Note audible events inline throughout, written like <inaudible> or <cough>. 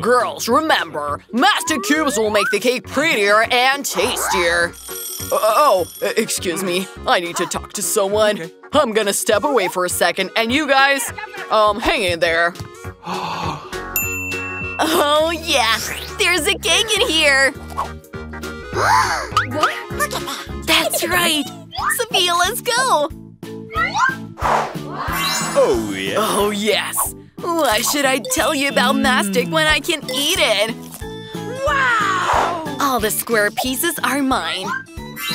Girls, remember, mastic cubes will make the cake prettier and tastier. Uh, oh, excuse me. I need to talk to someone. I'm gonna step away for a second, and you guys, um, hang in there. oh, yeah. There's a cake in here. what? Look at that. That's right. Sophia, let's go. Oh, yeah. Oh, yes. Why should I tell you about mastic when I can eat it? Wow! All the square pieces are mine.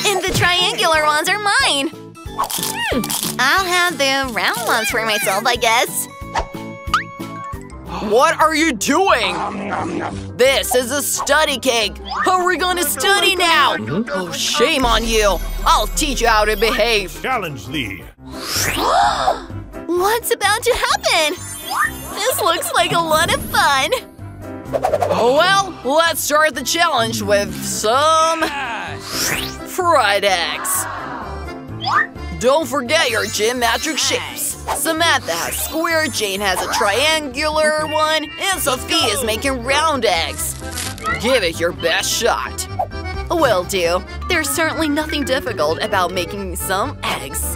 And the triangular ones are mine. Hmm. I'll have the round ones for myself, I guess. What are you doing? This is a study cake. How are we gonna study now? Oh, shame on you. I'll teach you how to behave. Challenge Lee. <gasps> What's about to happen? This looks like a lot of fun. Well, let's start the challenge with some fried eggs. Don't forget your geometric shapes. Samantha has square, Jane has a triangular one, and Sophie is making round eggs. Give it your best shot. Will do. There's certainly nothing difficult about making some eggs.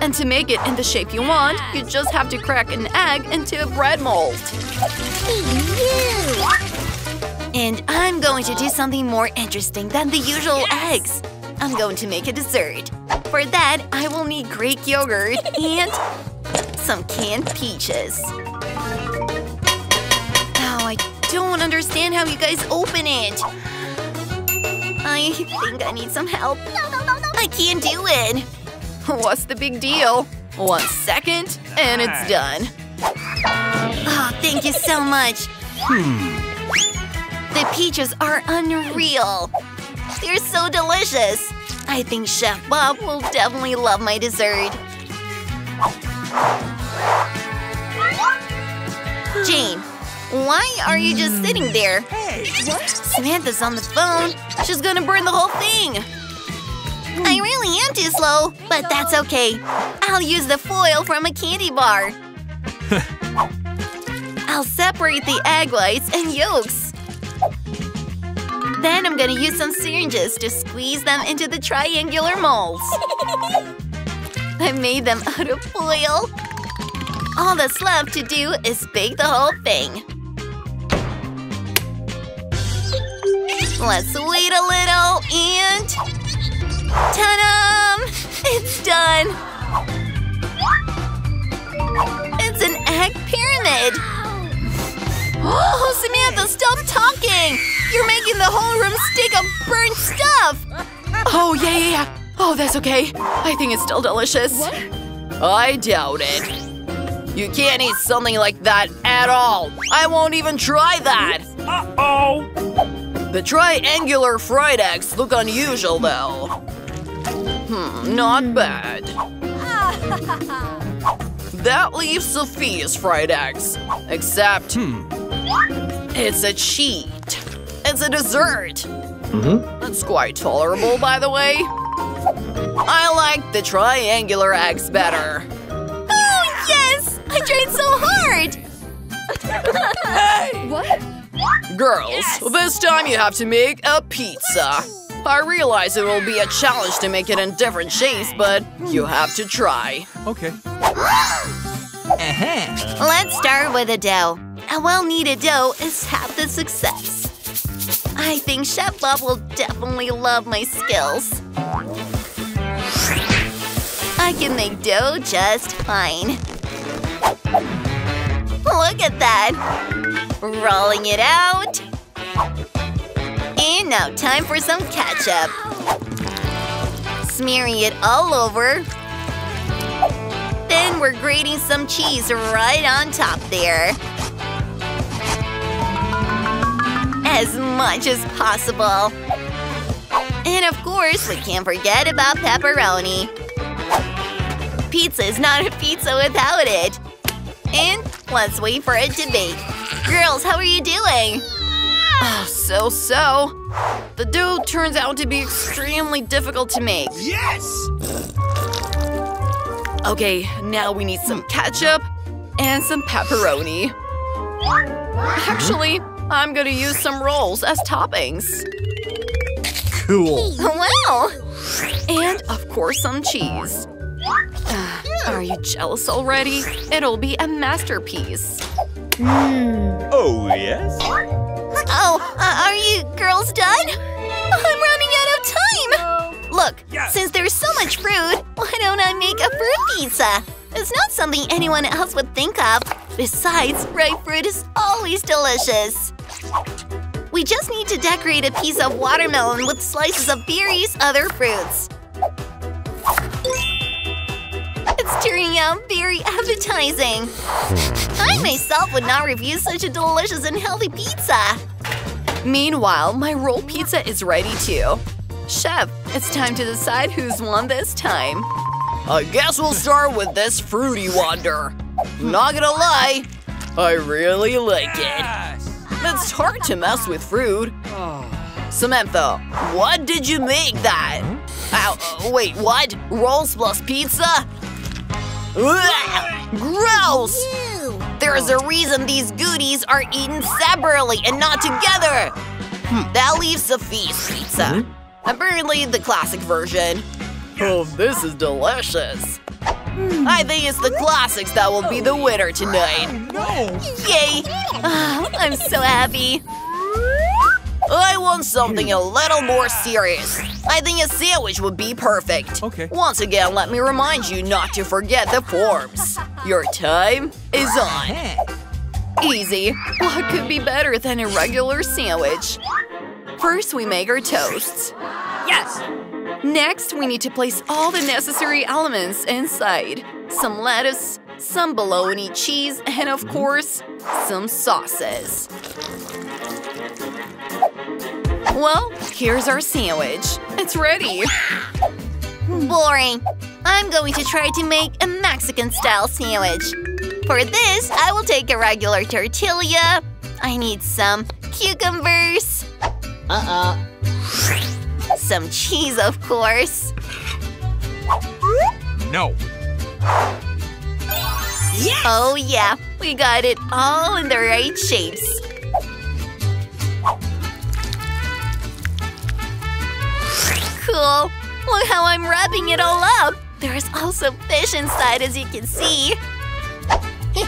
And to make it in the shape you want, you just have to crack an egg into a bread mold. And I'm going to do something more interesting than the usual eggs. I'm going to make a dessert. For that, I will need Greek yogurt <laughs> and some canned peaches. Oh, I don't understand how you guys open it. I think I need some help. No, no, no, no. I can't do it. <laughs> What's the big deal? One second, and it's done. Oh, thank you so much. Hmm. The peaches are unreal. They're so delicious. I think Chef Bob will definitely love my dessert. Jane, why are you just sitting there? Hey, what? Samantha's on the phone. She's gonna burn the whole thing. I really am too slow, but that's okay. I'll use the foil from a candy bar. <laughs> I'll separate the egg whites and yolks. Then I'm gonna use some syringes to squeeze them into the triangular molds. <laughs> I made them out of foil. All that's left to do is bake the whole thing. Let's wait a little and… Ta-da! It's done! It's an egg pyramid! Oh, Samantha, stop talking! You're making the whole room stink of burnt stuff! Oh, yeah, yeah, yeah. Oh, that's okay. I think it's still delicious. What? I doubt it. You can't eat something like that at all. I won't even try that. Uh-oh. The triangular fried eggs look unusual, though. Hmm, not bad. <laughs> That leaves Sophia's fried eggs. Except, Hmm. it's a cheat. It's a dessert. Mm-hmm. It's quite tolerable, by the way. I like the triangular eggs better. Oh, yes! I tried so hard! hey! <laughs> What? Girls, this time you have to make a pizza. I realize it will be a challenge to make it in different shapes, but you have to try. Okay. Uh-huh. Let's start with the dough. A well-kneaded dough is half the success. I think Chef Bob will definitely love my skills. I can make dough just fine. Look at that! Rolling it out. And now time for some ketchup. Smearing it all over. Then we're grating some cheese right on top there. As much as possible. And of course, we can't forget about pepperoni. Pizza is not a pizza without it. And let's wait for it to bake. Girls, how are you doing? Oh, <sighs> so so. The dough turns out to be extremely difficult to make. Yes! Okay, now we need some ketchup and some pepperoni. Actually, I'm gonna use some rolls as toppings. Cool. Wow! And, of course, some cheese. Ah, <sighs> Are you jealous already? It'll be a masterpiece. Oh, yes? Oh, uh, are you girls done? I'm running out of time! Look, Yes. since there's so much fruit, why don't I make a fruit pizza? It's not something anyone else would think of. Besides, ripe fruit is always delicious. We just need to decorate a piece of watermelon with slices of various other fruits. It's turning out very appetizing. I myself would not refuse such a delicious and healthy pizza. Meanwhile, my roll pizza is ready too. Chef, it's time to decide who's won this time. I guess we'll start with this fruity wonder. Not gonna lie, I really like it. It's hard to mess with fruit. Samantha, what did you make that? Ow, wait, what? Rolls plus pizza? Gross! There's a reason these goodies are eaten separately and not together. Hmm. That leaves Sophie's pizza. Hmm? Apparently the classic version. Oh, this is delicious. Hmm. I think it's the classics that will be the winner tonight. Oh, no. Yay! Ah, I'm so happy. I want something a little more serious. I think a sandwich would be perfect. Okay. Once again, let me remind you not to forget the forms. Your time is on. Easy. What could be better than a regular sandwich? First, we make our toasts. Yes! Next, we need to place all the necessary elements inside. Some lettuce, some bologna cheese, and of course, some sauces. Well, here's our sandwich. It's ready. Boring. I'm going to try to make a Mexican-style sandwich. For this, I will take a regular tortilla. I need some cucumbers. Uh-uh. Some cheese, of course. No. Oh yeah, we got it all in the right shapes. Cool. Look how I'm wrapping it all up. There's also fish inside as you can see.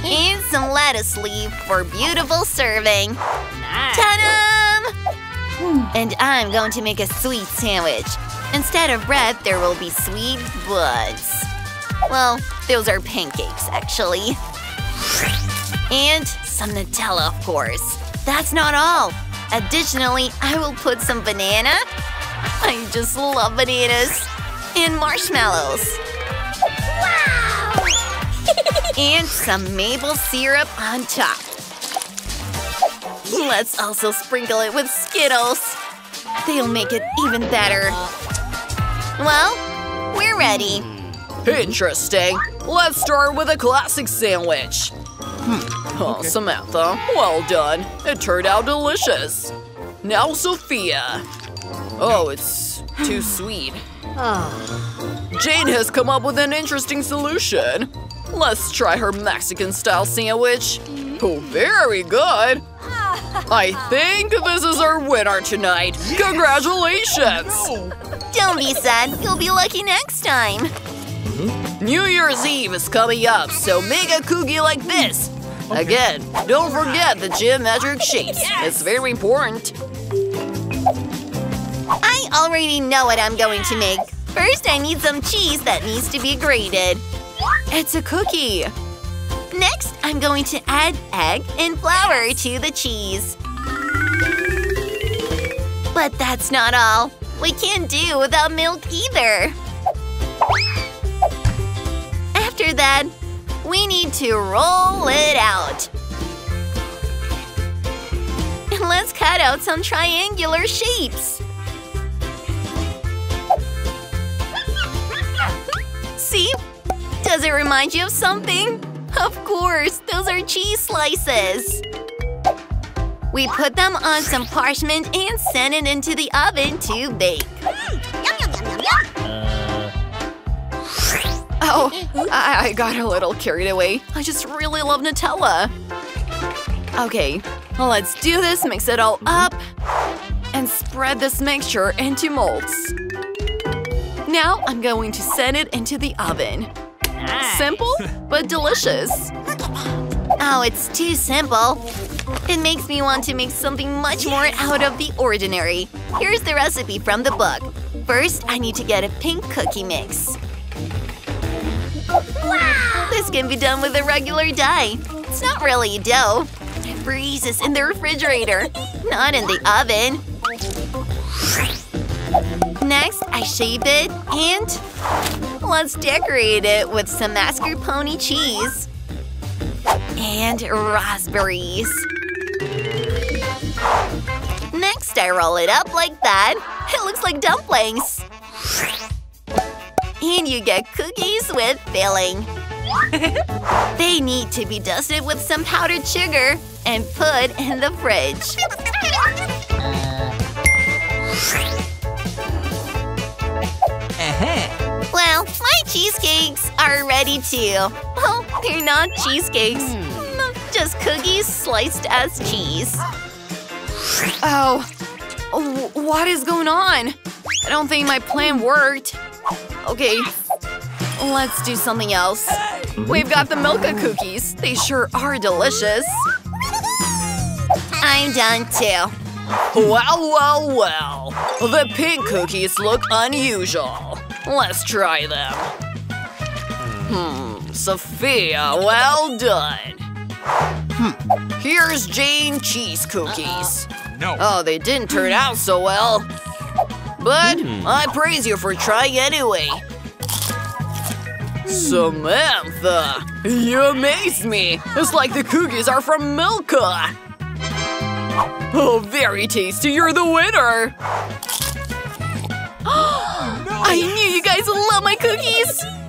and some lettuce leaf for beautiful serving. Ta-da! Hmm. And I'm going to make a sweet sandwich. Instead of bread, there will be sweet buns. Well, those are pancakes, actually. And some Nutella, of course. That's not all. Additionally, I will put some banana. I just love bananas. And marshmallows. Wow! and some maple syrup on top. Let's also sprinkle it with Skittles. They'll make it even better. Well, we're ready. Hmm. Interesting. Let's start with a classic sandwich. Hmm. Oh, Samantha, well done. It turned out delicious. Now, Sophia. Oh, it's too sweet. Jane has come up with an interesting solution. Let's try her Mexican style sandwich. Oh, very good. I think this is our winner tonight. Congratulations! Don't be sad. You'll be lucky next time. Hmm? New Year's Eve is coming up, so make a cookie like this. Again, don't forget the geometric shapes. It's very important. I already know what I'm going to make. First, I need some cheese that needs to be grated. It's a cookie. Next, I'm going to add egg and flour to the cheese. But that's not all. We can't do without milk either. After that, we need to roll it out. And let's cut out some triangular shapes. Does it remind you of something? Of course, those are cheese slices. We put them on some parchment and send it into the oven to bake. Uh. Oh, I, I got a little carried away. I just really love Nutella. Okay, Let's do this, mix it all up, and spread this mixture into molds. Now I'm going to send it into the oven. Simple, but delicious. Oh, it's too simple. It makes me want to make something much more out of the ordinary. Here's the recipe from the book. First, I need to get a pink cookie mix. Wow! This can be done with a regular dye. It's not really dough. It freezes in the refrigerator, not in the oven. Next, I shape it and let's decorate it with some mascarpone cheese and raspberries. Next, I roll it up like that. It looks like dumplings. And you get cookies with filling. <laughs> they need to be dusted with some powdered sugar and put in the fridge. Cheesecakes are ready too. Well, they're not cheesecakes. No, Just cookies sliced as cheese. Oh, what is going on? I don't think my plan worked. Okay, let's do something else. We've got the Milka cookies. They sure are delicious. I'm done too. Well, well, well. The pink cookies look unusual. Let's try them. Hmm, Sophia, well done. Hmm. Here's Jane cheese cookies. No. Oh, they didn't turn out so well. But I praise you for trying anyway. Samantha, you amazed me. It's like the cookies are from Milka. Oh, very tasty. You're the winner. <gasps> I guys love my cookies.